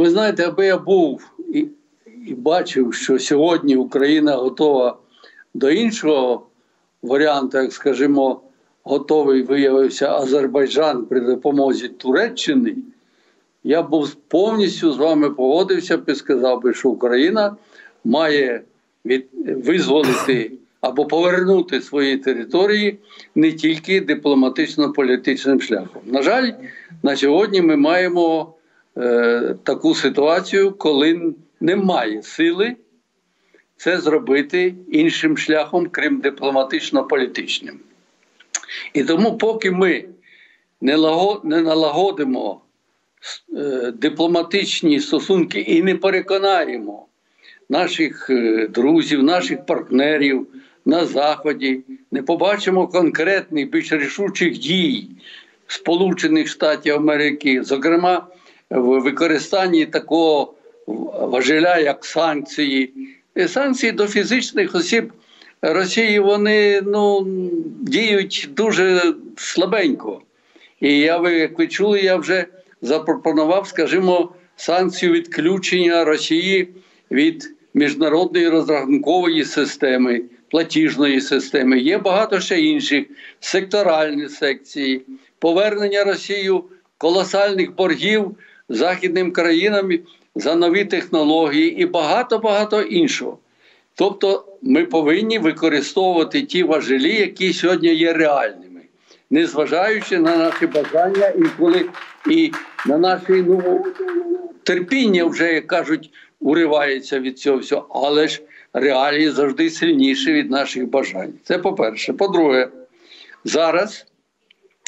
Ви знаєте, аби я був і, і бачив, що сьогодні Україна готова до іншого варіанту, як скажімо, готовий виявився Азербайджан при допомозі Туреччини, я був повністю з вами погодився і сказав би, що Україна має від, визволити або повернути свої території не тільки дипломатично-політичним шляхом. На жаль, на сьогодні ми маємо е, таку ситуацію, коли немає сили це зробити іншим шляхом, крім дипломатично-політичним. І тому, поки ми не, лаго, не налагодимо е, дипломатичні стосунки і не переконаємо наших е, друзів, наших партнерів на Заході, не побачимо конкретних більш рішучих дій Сполучених Штатів Америки, зокрема в використанні такого важеля, як санкції. Санкції до фізичних осіб Росії вони ну, діють дуже слабенько. І я ви, як ви чули, я вже запропонував, скажімо, санкцію відключення Росії від міжнародної розрахункової системи, платіжної системи. Є багато ще інших секторальні секції, повернення Росію колосальних боргів західним країнам за нові технології і багато багато іншого. Тобто ми повинні використовувати ті важелі, які сьогодні є реальними, незважаючи на наші бажання і коли і на наші ну, терпіння вже як кажуть уривається від цього всього, але ж реалії завжди сильніші від наших бажань. Це по-перше. По-друге, зараз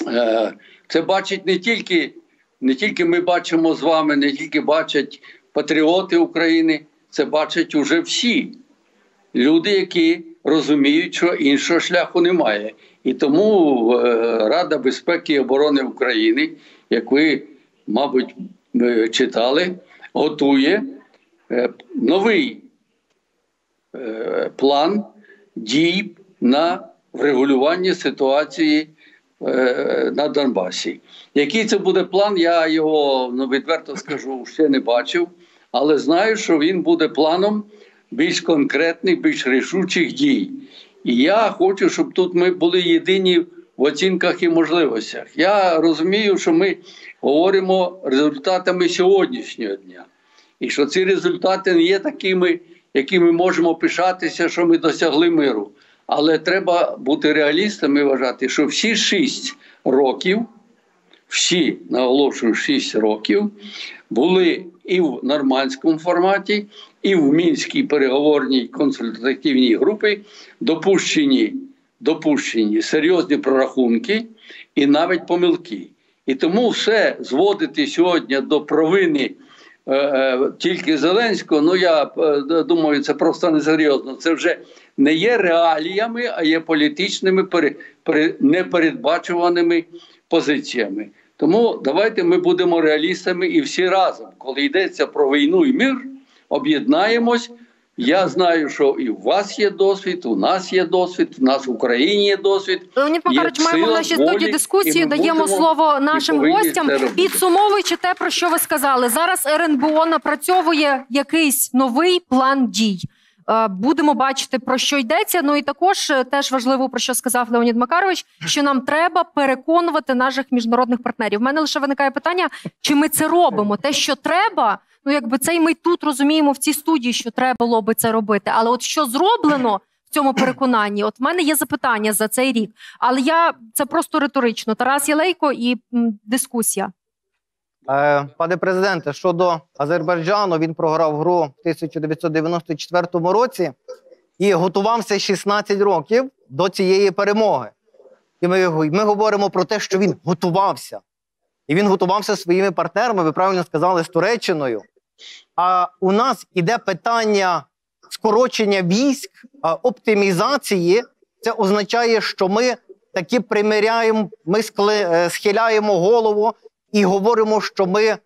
е, це бачить не тільки, не тільки ми бачимо з вами, не тільки бачать патріоти України, це бачать уже всі люди, які розуміють, що іншого шляху немає. І тому е, Рада безпеки і оборони України, як ви, мабуть, е, читали, готує е, новий план дій на врегулювання ситуації на Донбасі. Який це буде план, я його ну, відверто скажу, ще не бачив, але знаю, що він буде планом більш конкретних, більш рішучих дій. І я хочу, щоб тут ми були єдині в оцінках і можливостях. Я розумію, що ми говоримо результатами сьогоднішнього дня, і що ці результати не є такими, якими можемо пишатися, що ми досягли миру. Але треба бути реалістами і вважати, що всі шість років, всі наголошую, шість років були і в нормандському форматі, і в мінській переговорній консультативній групі допущені допущені серйозні прорахунки і навіть помилки. І тому все зводити сьогодні до провини тільки Зеленського. Ну я е, думаю, це просто несерйозно. Це вже не є реаліями, а є політичними пере, пере, непередбачуваними позиціями. Тому давайте ми будемо реалістами і всі разом, коли йдеться про війну і мир, об'єднаємось. Я знаю, що і у вас є досвід, у нас є досвід, у нас в Україні є досвід. Леонід Макарович, маємо в нашій студії дискусії. Даємо слово нашим гостям, підсумовуючи те, про що ви сказали. Зараз РНБО напрацьовує якийсь новий план дій. Е, будемо бачити про що йдеться. Ну і також е, теж важливо про що сказав Леонід Макарович, що нам треба переконувати наших міжнародних партнерів. У мене лише виникає питання, чи ми це робимо? Те, що треба, ну якби це і ми тут розуміємо в цій студії, що треба було би це робити. Але от що зроблено в цьому переконанні? От в мене є запитання за цей рік, але я це просто риторично. Тарас Єлейко і дискусія. Е, пане президенте, щодо Азербайджану, він програв гру в 1994 році і готувався 16 років до цієї перемоги. І ми, ми говоримо про те, що він готувався. І він готувався своїми партнерами, ви правильно сказали, з Туреччиною. А у нас іде питання скорочення військ, оптимізації. Це означає, що ми таки примиряємо, ми е, схиляємо голову і говоримо, що ми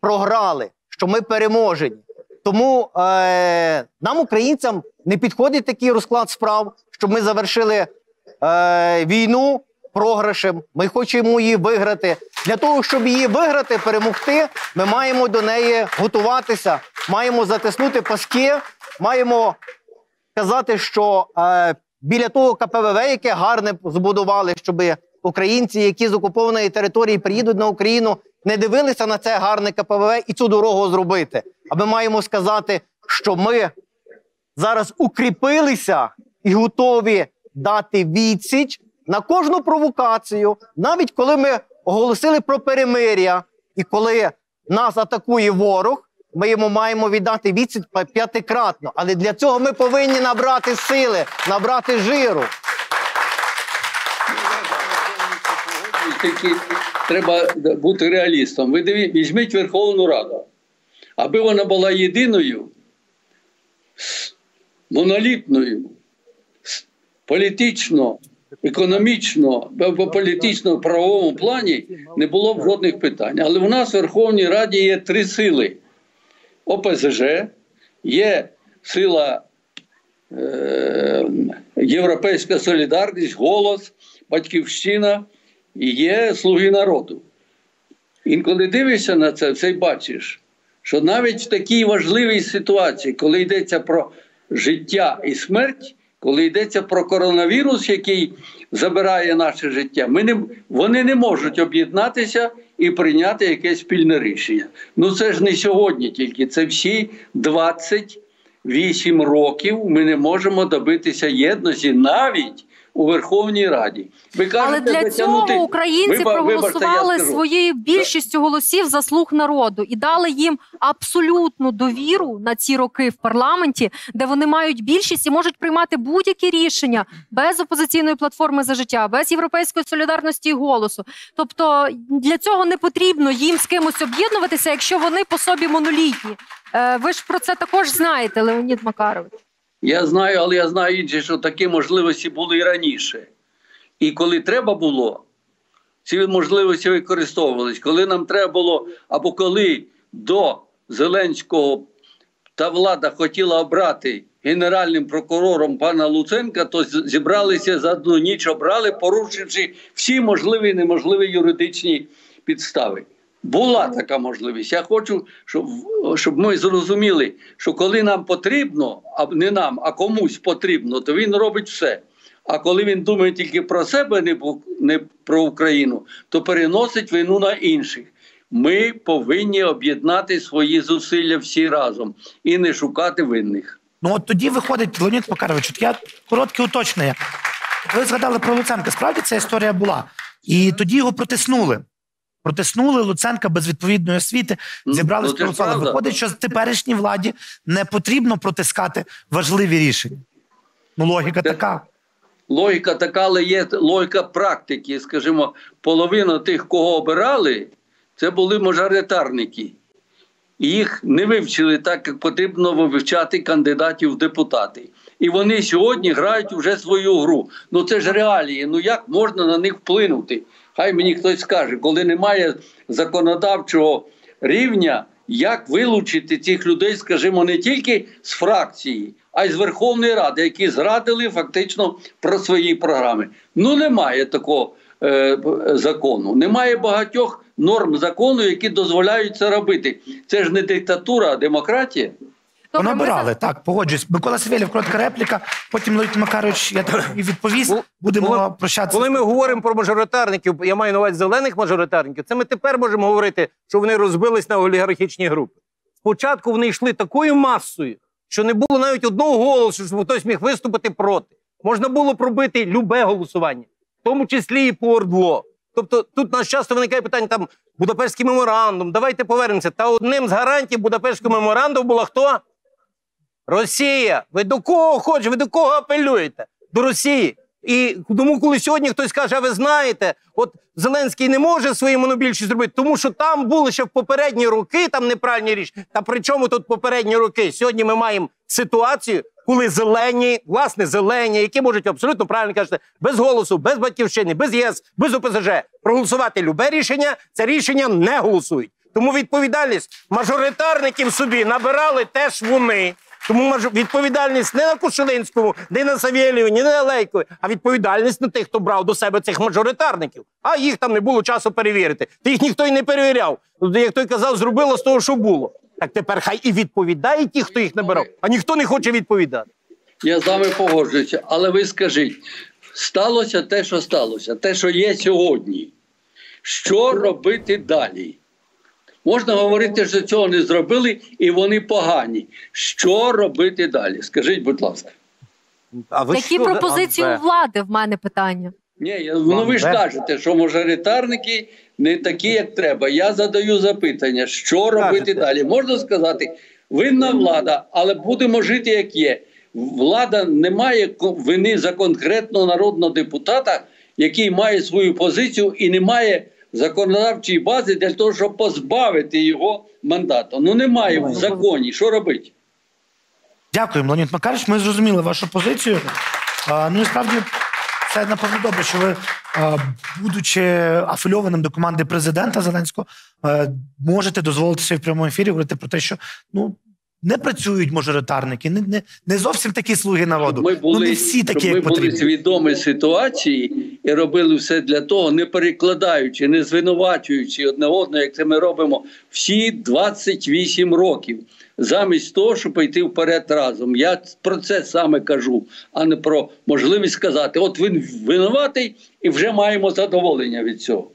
програли, що ми переможені. Тому е, нам, українцям, не підходить такий розклад справ, щоб ми завершили е, війну програшем. Ми хочемо її виграти. Для того, щоб її виграти, перемогти, ми маємо до неї готуватися, маємо затиснути паски, маємо казати, що е, біля того КПВВ, яке гарне збудували, щоб українці, які з окупованої території приїдуть на Україну, не дивилися на це гарне КПВВ і цю дорогу зробити. А ми маємо сказати, що ми зараз укріпилися і готові дати відсіч на кожну провокацію, навіть коли ми оголосили про перемир'я, і коли нас атакує ворог, ми йому маємо віддати відсіч п'ятикратно. Але для цього ми повинні набрати сили, набрати жиру. Тільки треба бути реалістом. Ви візьміть Верховну Раду, аби вона була єдиною, монолітною, політично, економічно, в політично правовому плані не було б жодних питань. Але в нас в Верховній Раді є три сили: ОПЗЖ, є сила е, Європейська Солідарність, голос, Батьківщина і є слуги народу. Інколи дивишся на це, все й бачиш, що навіть в такій важливій ситуації, коли йдеться про життя і смерть, коли йдеться про коронавірус, який забирає наше життя, ми не, вони не можуть об'єднатися і прийняти якесь спільне рішення. Ну це ж не сьогодні тільки, це всі 28 років ми не можемо добитися єдності навіть у Верховній Раді. Ви кажете, Але для затягнути- цього українці я проголосували своєю більшістю голосів за слуг народу і дали їм абсолютну довіру на ці роки в парламенті, де вони мають більшість і можуть приймати будь-які рішення без опозиційної платформи за життя, без європейської солідарності і голосу. Тобто для цього не потрібно їм з кимось об'єднуватися, якщо вони по собі монолітні. Е, Ви ж про це також знаєте, Леонід Макарович. Я знаю, але я знаю інше, що такі можливості були і раніше. І коли треба було, ці можливості використовувались. Коли нам треба було, або коли до Зеленського та влада хотіла обрати генеральним прокурором пана Луценка, то зібралися за одну ніч, обрали, порушивши всі можливі і неможливі юридичні підстави. Була така можливість. Я хочу, щоб, щоб ми зрозуміли, що коли нам потрібно, а не нам, а комусь потрібно, то він робить все. А коли він думає тільки про себе, не, про Україну, то переносить вину на інших. Ми повинні об'єднати свої зусилля всі разом і не шукати винних. Ну от тоді виходить Леонід Макарович, от я коротке уточнення. Ви згадали про Луценка. Справді ця історія була. І тоді його протиснули. Протиснули Луценка без відповідної освіти, Ну, зібрались ну, проголосували. Виходить, що теперішній владі не потрібно протискати важливі рішення. Ну, логіка Це- така. Логіка така, але є логіка практики. Скажімо, половина тих, кого обирали, це були мажоритарники. Їх не вивчили так, як потрібно вивчати кандидатів в депутати. І вони сьогодні грають вже свою гру. Ну це ж реалії. Ну як можна на них вплинути? Хай мені хтось скаже, коли немає законодавчого рівня, як вилучити цих людей, скажімо, не тільки з фракції, а й з Верховної Ради, які зрадили фактично про свої програми. Ну немає такого е, закону. Немає багатьох норм закону, які дозволяють це робити. Це ж не диктатура, а демократія. Добре, ми так, погоджуюсь. Микола Савєлєв, коротка репліка. Потім Леонід Макарович, я і відповість. Ну, Будемо коли- прощатися. Коли ми говоримо про мажоритарників, я маю на увазі зелених мажоритарників, це ми тепер можемо говорити, що вони розбились на олігархічні групи. Спочатку вони йшли такою масою, що не було навіть одного голосу, щоб хтось міг виступити проти. Можна було пробити любе голосування, в тому числі і по ОРДЛО. Тобто тут нас часто виникає питання там Будапештський меморандум. Давайте повернемося. Та одним з гарантій Будапештського меморандуму була хто? Росія. Ви до кого хочете? Ви до кого апелюєте? До Росії. І тому, коли сьогодні хтось каже, а ви знаєте, от Зеленський не може свою монобільшість зробити, тому що там були ще в попередні роки там неправильні рішення. Та при чому тут попередні роки? Сьогодні ми маємо ситуацію, коли зелені, власне, зелені, які можуть абсолютно правильно кажете, без голосу, без батьківщини, без ЄС, без ОПЗЖ проголосувати любе рішення, це рішення не голосують. Тому відповідальність мажоритарників собі набирали теж вони. Тому відповідальність не на Кушелинському, не на Савєлєві, ні на Лейкові, а відповідальність на тих, хто брав до себе цих мажоритарників. А їх там не було часу перевірити. Та їх ніхто й не перевіряв. Як той казав, зробило з того, що було. Так тепер хай і відповідає ті, хто їх набирав, а ніхто не хоче відповідати. Я з вами погоджуюся, але ви скажіть, сталося те, що сталося, те, що є сьогодні. Що робити далі? Можна говорити, що цього не зробили, і вони погані. Що робити далі? Скажіть, будь ласка. А ви Які що, пропозиції а, у влади в мене питання? Ні, ну ви ж кажете, що мажоритарники не такі, як треба. Я задаю запитання, що робити далі. Можна сказати, винна влада, але будемо жити як є. Влада не має вини за конкретного народного депутата, який має свою позицію і не має законодавчої бази для того, щоб позбавити його мандату. Ну немає в законі. Що робити? Дякую, Леонід Макарович. Ми зрозуміли вашу позицію. А, ну і справді це напевно добре, що ви, будучи афільованим до команди президента Зеленського, е, можете дозволити собі в прямому ефірі говорити про те, що ну. Не працюють мажоритарники, не, не, не зовсім такі слуги народу. Ми були, ну не всі такі, ми як були свідомі ситуації і робили все для того, не перекладаючи, не звинувачуючи одне одного, як це ми робимо всі 28 років, замість того, щоб йти вперед разом. Я про це саме кажу, а не про можливість сказати: от він винуватий, і вже маємо задоволення від цього.